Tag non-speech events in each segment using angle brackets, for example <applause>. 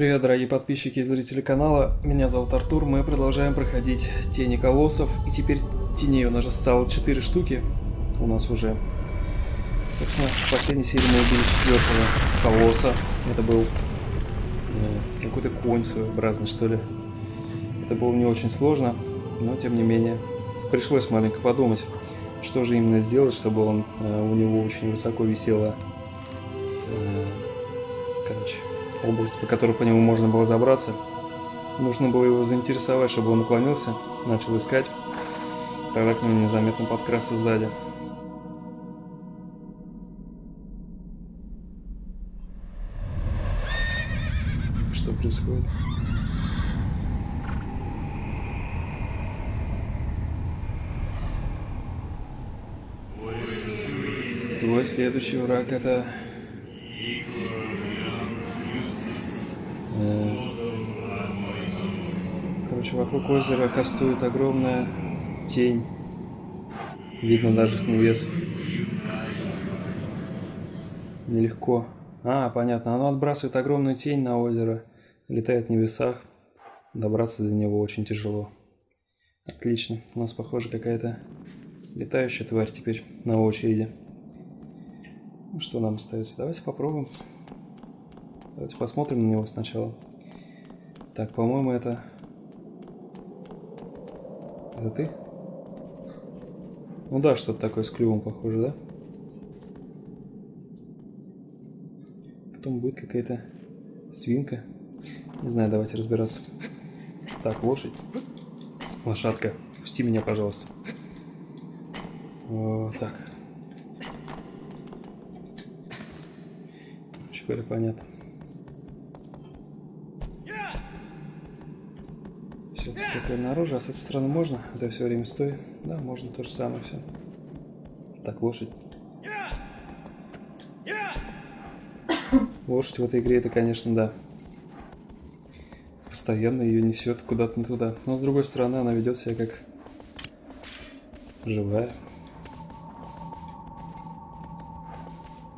Привет, дорогие подписчики и зрители канала. Меня зовут Артур. Мы продолжаем проходить Тени Колоссов. И теперь теней у нас же стало 4 штуки. У нас уже. Собственно, в последней серии мы убили четвертого колосса. Это был э, какой-то конь своеобразный, что ли. Это было не очень сложно, но тем не менее. Пришлось маленько подумать, что же именно сделать, чтобы он, э, у него очень высоко висело. Э, короче, область, по которой по нему можно было забраться. Нужно было его заинтересовать, чтобы он наклонился, начал искать. Тогда к нему незаметно подкрасться сзади. Что происходит? Твой следующий враг это короче, вокруг озера кастует огромная тень. Видно даже с небес. Нелегко. А, понятно. Оно отбрасывает огромную тень на озеро. Летает в небесах. Добраться до него очень тяжело. Отлично. У нас, похоже, какая-то летающая тварь теперь на очереди. Ну, что нам остается? Давайте попробуем. Давайте посмотрим на него сначала. Так, по-моему, это... Это ты? Ну да, что-то такое с клювом похоже, да? Потом будет какая-то свинка. Не знаю, давайте разбираться. Так, лошадь. Лошадка, пусти меня, пожалуйста. О, так. Короче говоря, понятно. Скакали наружу, а с этой стороны можно? Это все время стой. Да, можно то же самое все. Так, лошадь. Лошадь в этой игре, это, конечно, да. Постоянно ее несет куда-то не туда. Но с другой стороны, она ведет себя как живая.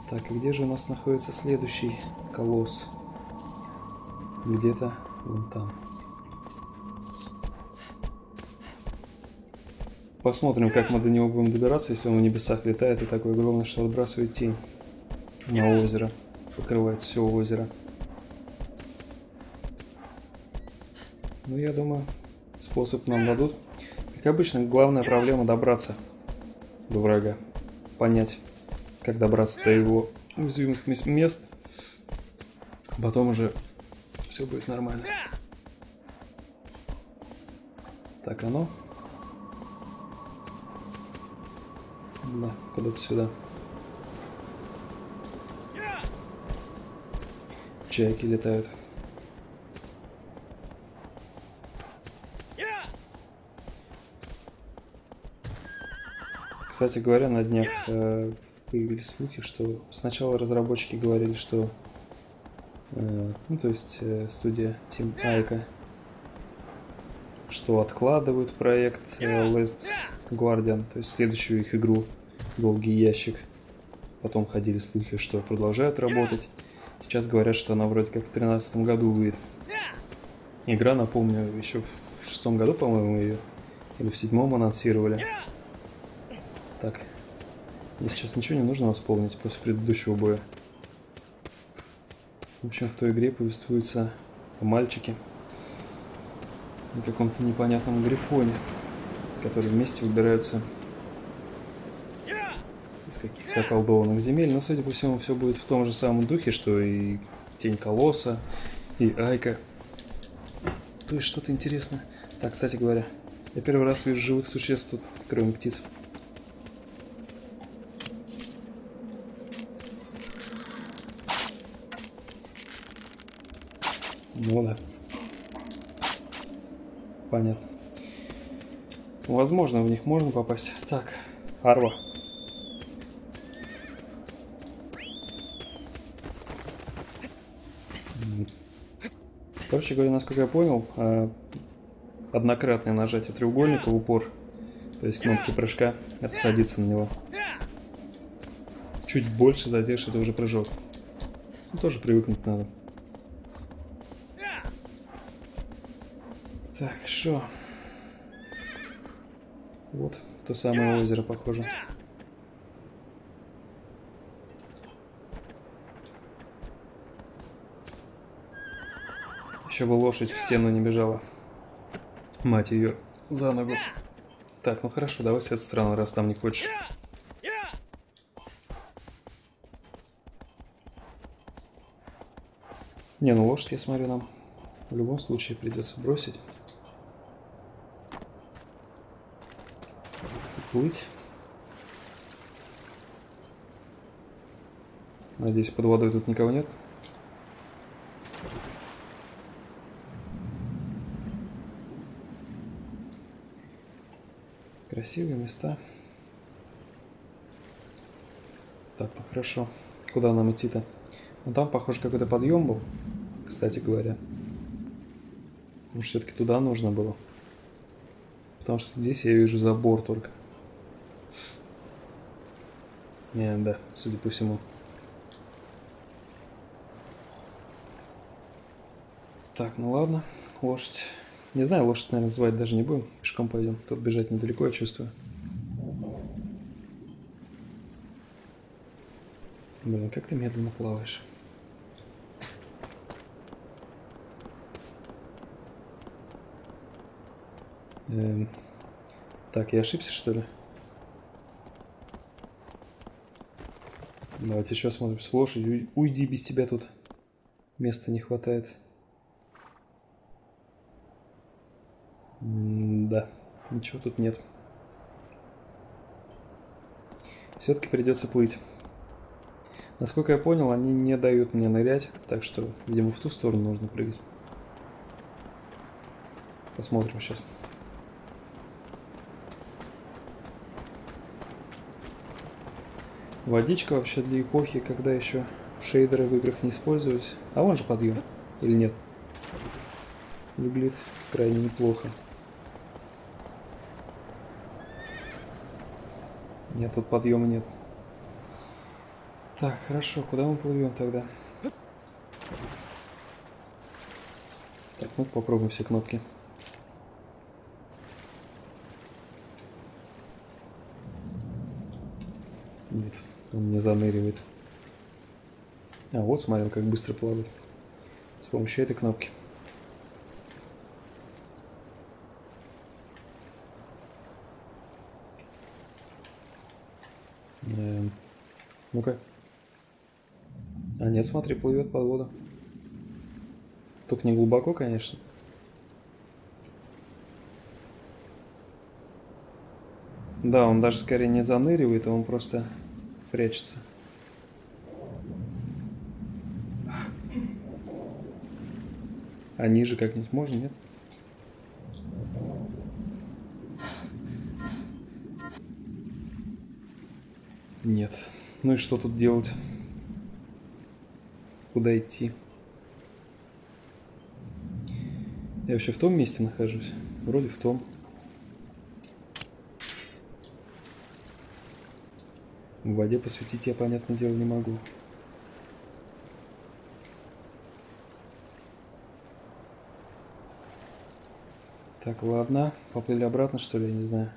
Так, и где же у нас находится следующий колосс? Где-то вон там. Посмотрим, как мы до него будем добираться, если он в небесах летает и такой огромный, что отбрасывает тень на озеро. Покрывает все озеро. Ну, я думаю, способ нам дадут. Как обычно, главная проблема добраться до врага. Понять, как добраться до его уязвимых мест. Потом уже все будет нормально. Так, оно. Да, куда-то сюда. Чайки летают. Кстати говоря, на днях э, появились слухи, что сначала разработчики говорили, что э, ну то есть э, студия Team Айка, что откладывают проект э, Last Guardian, то есть следующую их игру долгий ящик. Потом ходили слухи, что продолжают работать. Сейчас говорят, что она вроде как в 2013 году выйдет. Игра, напомню, еще в шестом году, по-моему, ее. Или в седьмом анонсировали. Так. Мне сейчас ничего не нужно восполнить после предыдущего боя. В общем, в той игре повествуется о мальчике и каком-то непонятном грифоне, которые вместе выбираются из каких-то околдованных земель. Но, судя по всему, все будет в том же самом духе, что и Тень Колосса, и Айка. То есть что-то интересное. Так, кстати говоря, я первый раз вижу живых существ тут, кроме птиц. Ну да. Понятно. Возможно, в них можно попасть. Так, Арва. короче говоря, насколько я понял, э, однократное нажатие треугольника в упор, то есть кнопки прыжка, это садится на него. Чуть больше задержишь, это уже прыжок. Ну, тоже привыкнуть надо. Так, что? Вот, то самое озеро, похоже. Еще бы лошадь в стену не бежала. Мать ее за ногу. Так, ну хорошо, давай с этой стороны, раз там не хочешь. Не, ну лошадь, я смотрю, нам в любом случае придется бросить. Плыть. Надеюсь, под водой тут никого нет. Красивые места. Так, ну хорошо. Куда нам идти-то? Ну там, похоже, какой-то подъем был, кстати говоря. Может, все-таки туда нужно было? Потому что здесь я вижу забор только. Не, да, судя по всему. Так, ну ладно, лошадь. Не знаю, лошадь, наверное, звать даже не будем. Пешком пойдем. Тут бежать недалеко, я чувствую. Блин, как ты медленно плаваешь. Эм, так, я ошибся, что ли? Давайте еще смотрим с лошадью. Уйди, без тебя тут места не хватает. М да, ничего тут нет. Все-таки придется плыть. Насколько я понял, они не дают мне нырять, так что, видимо, в ту сторону нужно прыгать. Посмотрим сейчас. Водичка вообще для эпохи, когда еще шейдеры в играх не использовались. А вон же подъем. Или нет? Выглядит крайне неплохо. Нет, тут подъема нет. Так, хорошо, куда мы плывем тогда? Так, ну попробуем все кнопки. Нет. Он не заныривает. А вот смотрел, как быстро плавает. С помощью этой кнопки. Ну-ка. А нет, смотри, плывет под воду. Только не глубоко, конечно. Да, он даже скорее не заныривает, а он просто прячется. А ниже как-нибудь можно, нет? Нет. Ну и что тут делать? Куда идти? Я вообще в том месте нахожусь? Вроде в том. В воде посветить я, понятное дело, не могу. Так, ладно. Поплыли обратно, что ли? Я не знаю.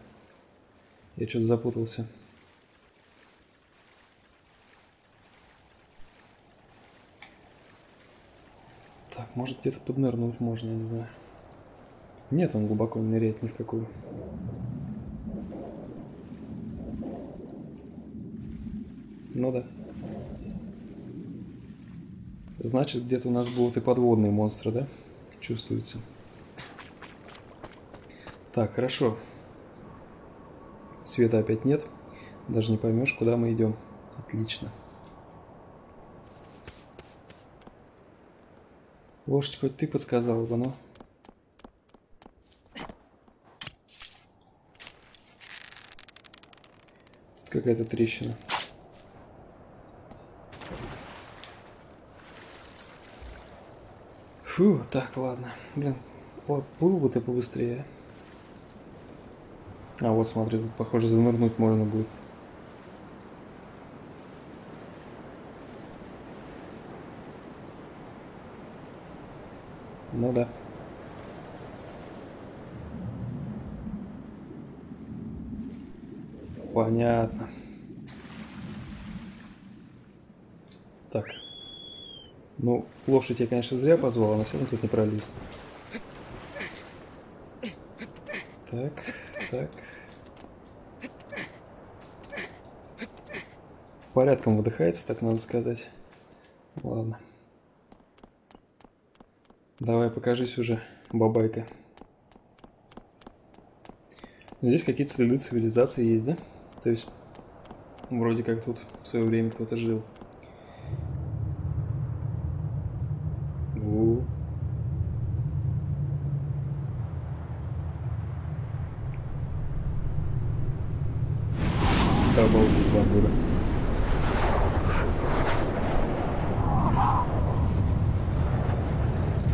Я что-то запутался. Так, может где-то поднырнуть можно, я не знаю. Нет, он глубоко не ныряет ни в какую. Ну да. Значит, где-то у нас будут и подводные монстры, да? Чувствуется. Так, хорошо. Света опять нет. Даже не поймешь, куда мы идем. Отлично. Лошадь хоть ты подсказал бы, но... Какая-то трещина. Фу, так, ладно. Блин, плыл бы ты побыстрее. А вот смотри, тут, похоже, занырнуть можно будет. да. Понятно. Так. Ну, лошадь я, конечно, зря позвал, но все равно тут не пролез. Так, так. Порядком выдыхается, так надо сказать. Ладно. Давай, покажись уже, бабайка. Здесь какие-то следы цивилизации есть, да? То есть, вроде как тут в свое время кто-то жил. У. Обалдеть, бандура.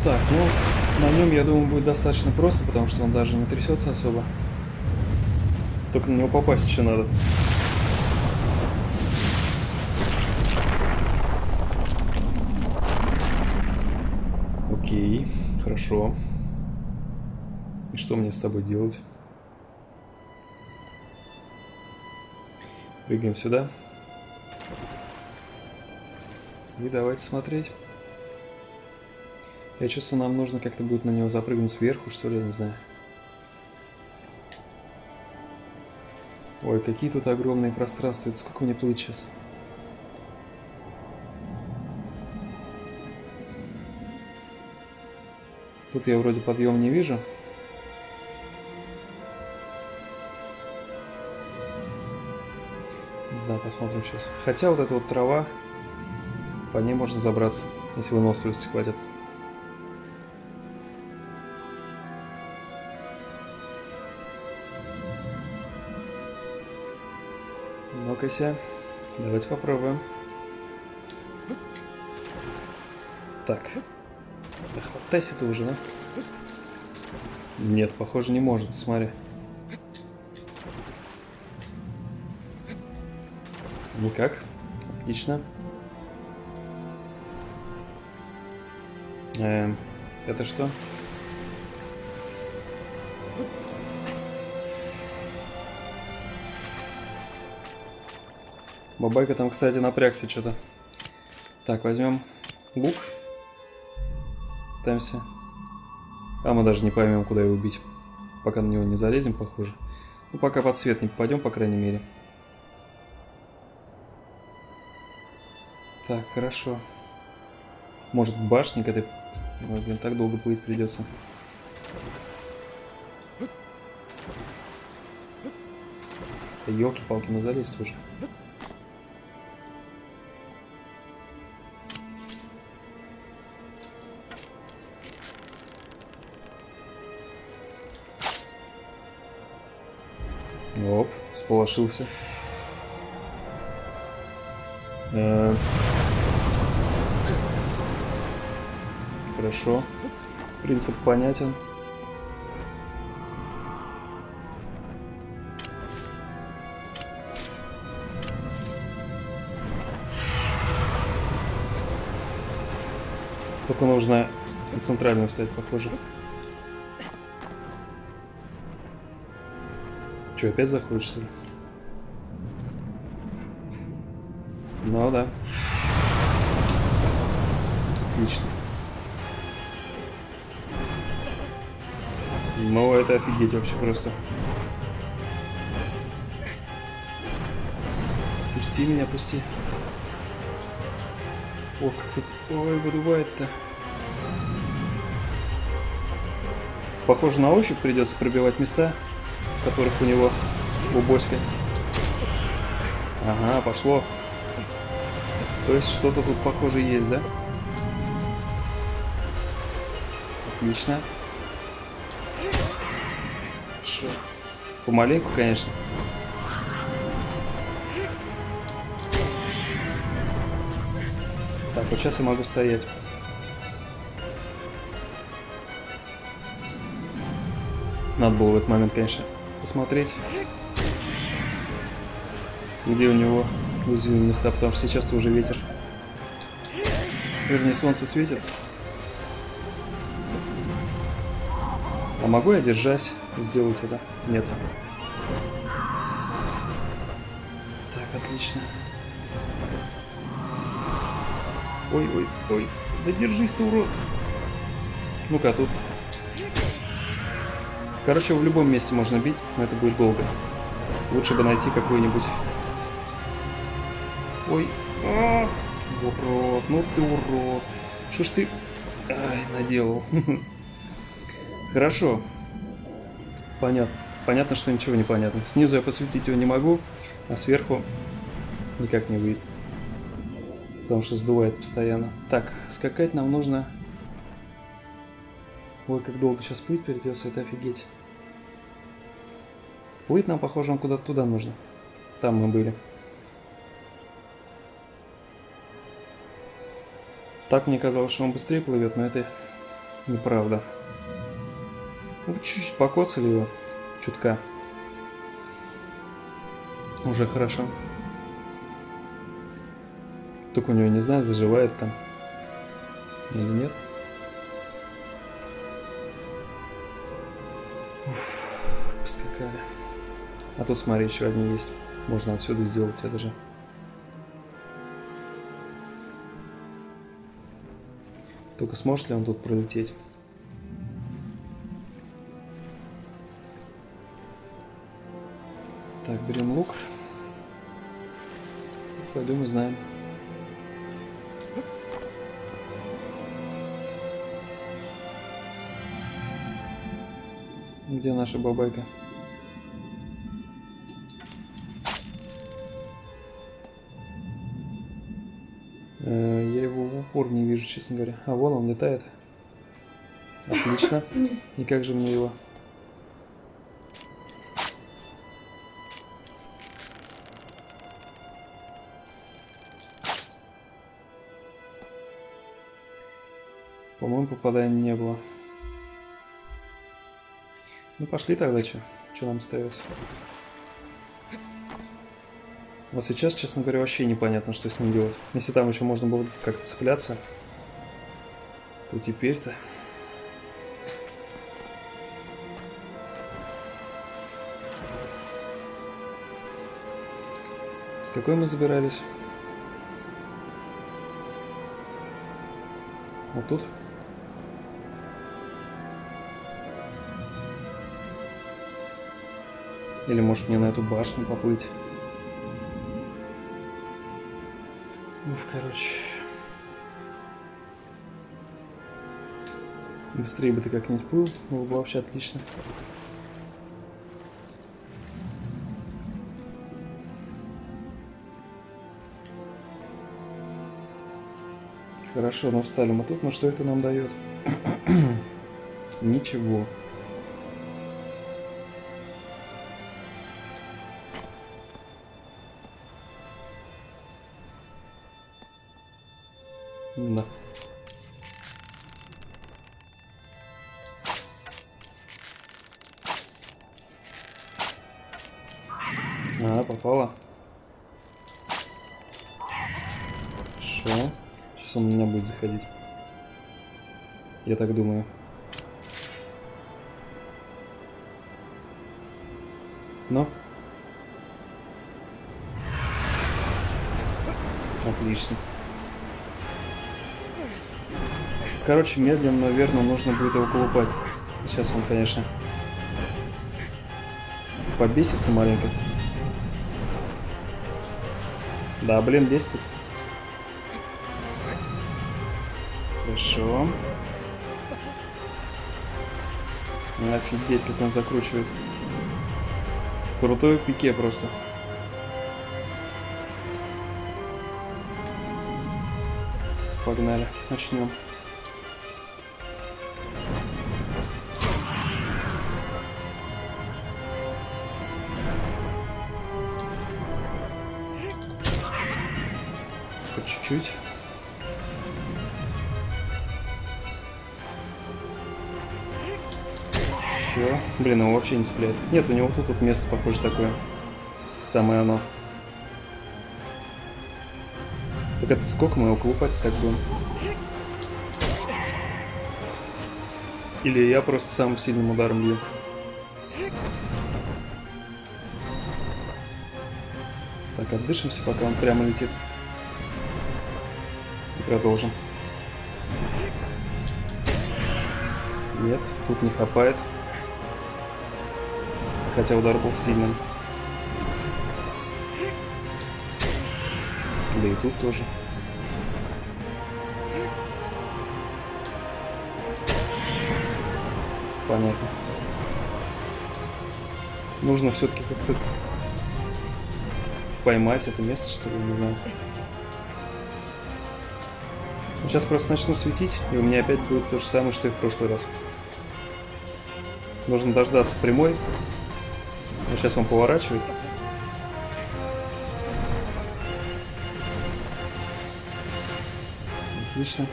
Так, ну, на нем, я думаю, будет достаточно просто, потому что он даже не трясется особо. Только на него попасть еще надо. Окей, хорошо. И что мне с тобой делать? Прыгаем сюда. И давайте смотреть. Я чувствую, нам нужно как-то будет на него запрыгнуть сверху, что ли, я не знаю. Ой, какие тут огромные пространства. Это сколько мне плыть сейчас? Тут я вроде подъем не вижу. Не знаю, посмотрим сейчас. Хотя вот эта вот трава, по ней можно забраться, если выносливости хватит. Ну-ка, давайте попробуем. Так. Да хватайся ты уже, да? Нет, похоже, не может, смотри. Никак. Отлично. Эм, это что? Бабайка там, кстати, напрягся что-то. Так, возьмем лук. Пытаемся. А мы даже не поймем, куда его убить. Пока на него не залезем, похоже. Ну, пока под свет не попадем, по крайней мере. Так, хорошо. Может, башник этой... Ой, блин, так долго плыть придется. Елки-палки, ну залезть уже. Оп, всполошился. Э -э Хорошо. Принцип понятен. Только нужно центральную встать, похоже. Че, опять заходишь, что ли? Ну да. Отлично. Ну, это офигеть вообще просто. Пусти меня, пусти. О, как тут... Ой, выдувает-то. Похоже, на ощупь придется пробивать места которых у него у Боська. Ага, пошло. То есть что-то тут похоже есть, да? Отлично. Шо? Помаленьку, конечно. Так, вот сейчас я могу стоять. Надо было в этот момент, конечно, посмотреть, где у него уязвимые места, потому что сейчас уже ветер. Вернее, солнце светит. А могу я, держась, сделать это? Нет. отлично. Ой, ой, ой. Да держись ты, урод. Ну-ка, а тут. Короче, в любом месте можно бить, но это будет долго. Лучше бы найти какой-нибудь... Ой. А -а -а. Урод, ну ты урод. Что ж ты... Ай, наделал. <laughs> Хорошо. Понятно. Понятно, что ничего не понятно. Снизу я посветить его не могу, а сверху никак не выйдет. Потому что сдувает постоянно. Так, скакать нам нужно... Ой, как долго сейчас плыть придется, это офигеть. Плыть нам, похоже, он куда-то туда нужно. Там мы были. Так мне казалось, что он быстрее плывет, но это неправда. Ну, чуть-чуть покоцали его. Чутка. Уже хорошо. Только у него, не знаю, заживает там. Или нет. Поскакали. А тут, смотри, еще одни есть. Можно отсюда сделать это же. Только сможет ли он тут пролететь? Так, берем лук. Пойдем узнаем. Где наша бабайка? Я его в упор не вижу, честно говоря. А вон он летает. Отлично. <laughs> И как же мне его По-моему, попадания не было. Ну, пошли тогда, что? Что нам остается? Вот сейчас, честно говоря, вообще непонятно, что с ним делать. Если там еще можно было как-то цепляться, то теперь-то... С какой мы забирались? Вот тут? Или может мне на эту башню поплыть? Уф, короче. Быстрее бы ты как-нибудь плыл, было бы вообще отлично. Хорошо, но встали мы тут, но что это нам дает? <clears throat> Ничего. Хорошо. Сейчас он у меня будет заходить. Я так думаю. Но. Отлично. Короче, медленно, но верно нужно будет его колупать. Сейчас он, конечно, побесится маленько. Да, блин, 10. Хорошо. Офигеть, как он закручивает. Крутой пике просто. Погнали, начнем. чуть-чуть. Еще. Блин, его вообще не цепляет. Нет, у него тут, тут место, похоже, такое. Самое оно. Так это сколько мы его колупать так будем? Или я просто самым сильным ударом бью? Так, отдышимся, пока он прямо летит. И продолжим. Нет, тут не хапает. Хотя удар был сильным. Да и тут тоже. Понятно. Нужно все-таки как-то поймать это место, что ли, не знаю. Сейчас просто начну светить, и у меня опять будет то же самое, что и в прошлый раз. Нужно дождаться прямой. Сейчас он поворачивает. Отлично.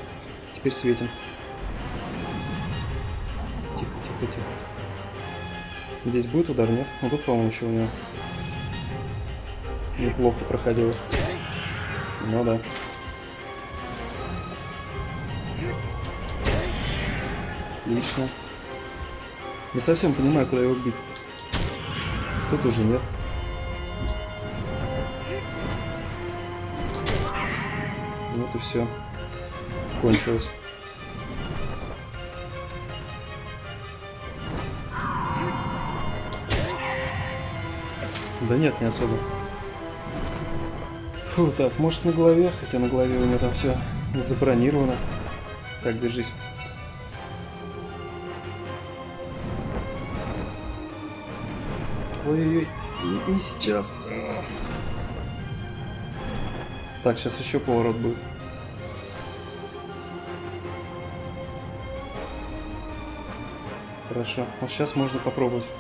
Теперь светим. Тихо, тихо, тихо. Здесь будет удар, нет? Ну тут, по-моему, еще у него неплохо проходило. Ну да. Отлично. Не совсем понимаю, куда его бить. Тут уже нет. Вот и все. Кончилось. Да нет, не особо. Фу, так, может на голове, хотя на голове у него там все забронировано. Так, держись. Ой-ой-ой, не, не сейчас. Так, сейчас еще поворот будет. Хорошо, вот сейчас можно попробовать.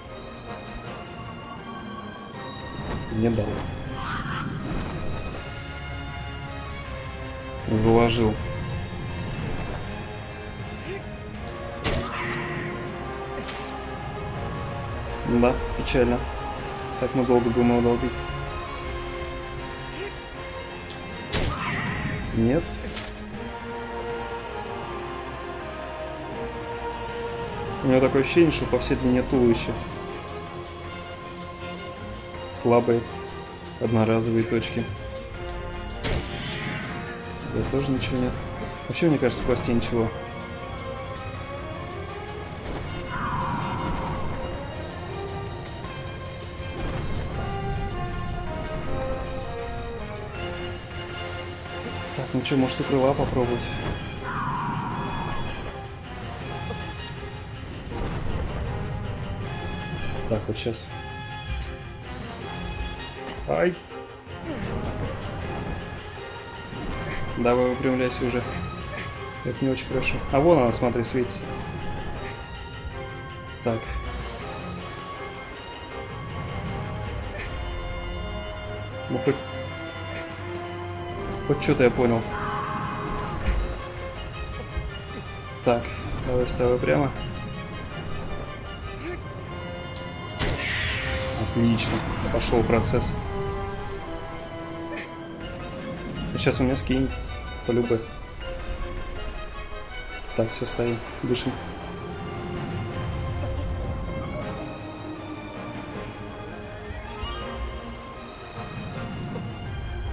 Не дал. Заложил. Да, печально. Так мы долго будем его долбить. Нет. У него такое ощущение, что по всей длине туловища слабые одноразовые точки. Да тоже ничего нет. Вообще, мне кажется, в хвосте ничего. Что, может у крыла попробовать? Так, вот сейчас. Ай! Давай выпрямляйся уже. Это не очень хорошо. А вон она, смотри, светится. Так. Ну хоть Хоть что-то я понял. Так, давай вставай прямо. Отлично, пошел процесс. Сейчас у меня скинет, по любой. Так, все, стоим, дышим.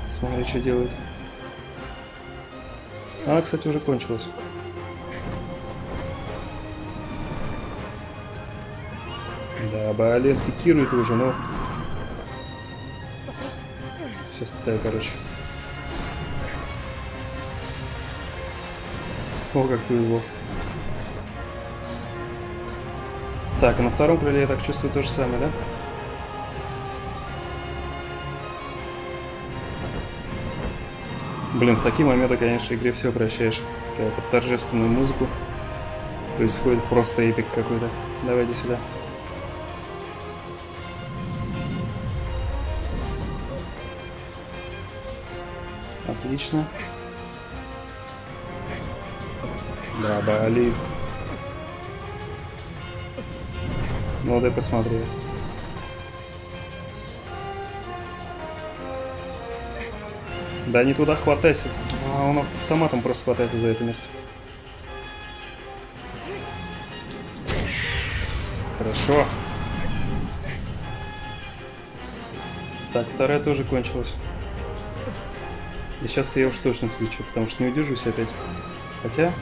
Смотри, что делает. Она, кстати, уже кончилась. Да, блин, пикирует уже, но... Все стою, короче. О, как повезло. Так, а на втором крыле я так чувствую то же самое, да? Блин, в такие моменты, конечно, игре все прощаешь. Когда под торжественную музыку происходит просто эпик какой-то. Давай иди сюда. Отлично. Да, Бали. Ну, дай посмотри. Да не туда хватайся. А он автоматом просто хватается за это место. Хорошо. Так, вторая тоже кончилась. И сейчас я уж точно слечу, потому что не удержусь опять. Хотя...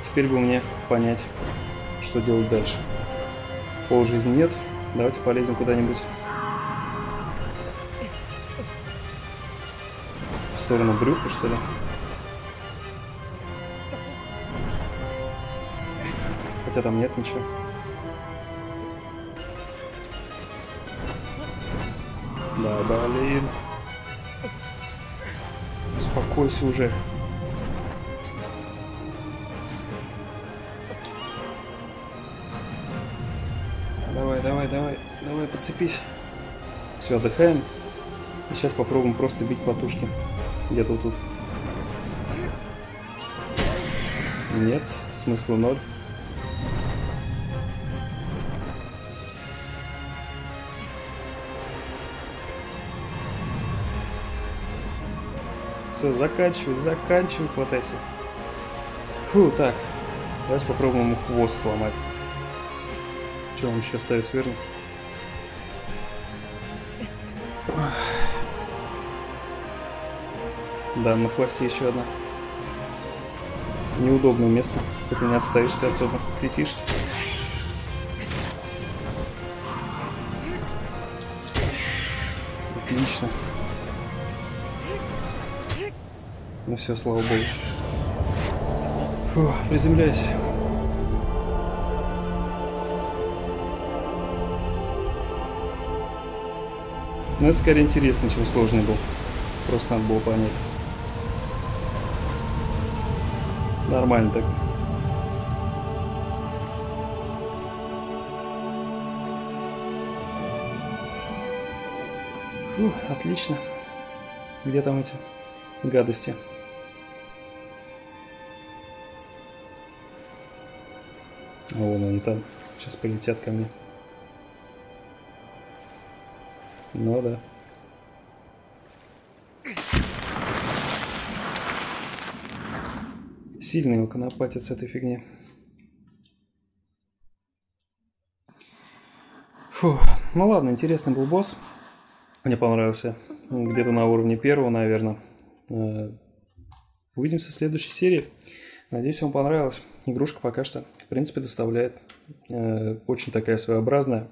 Теперь бы мне понять, что делать дальше. Пол жизни нет. Давайте полезем куда-нибудь. В сторону брюха, что ли? Хотя там нет ничего. Да, блин. Успокойся уже. Давай, давай, давай, давай, подцепись. Все, отдыхаем. И сейчас попробуем просто бить по тушке. Где-то вот тут. Нет, смысла ноль. Все, заканчивай, заканчивай, хватайся. Фу, так. Давайте попробуем ему хвост сломать. Что вам еще оставить сверху? Да, на хвосте еще одна. Неудобное место. Ты не отставишься особо. Слетишь. Ну все, слава богу. Фу, приземляйся. Ну, это скорее интересно, чем сложный был. Просто надо было понять. Нормально так. Фу, отлично. Где там эти гадости? Вон они там. Сейчас полетят ко мне. Ну да. Сильно его конопатит с этой фигни. Фу. Ну ладно, интересный был босс. Мне понравился. Где-то на уровне первого, наверное. Э, увидимся в следующей серии. Надеюсь, вам понравилось. Игрушка пока что, в принципе, доставляет э, очень такая своеобразная.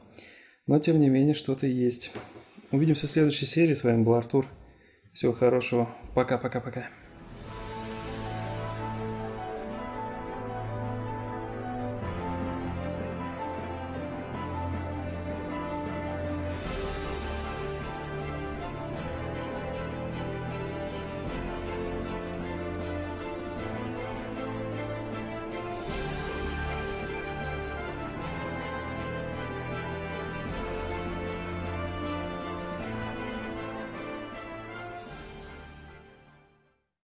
Но, тем не менее, что-то есть. Увидимся в следующей серии. С вами был Артур. Всего хорошего. Пока-пока-пока.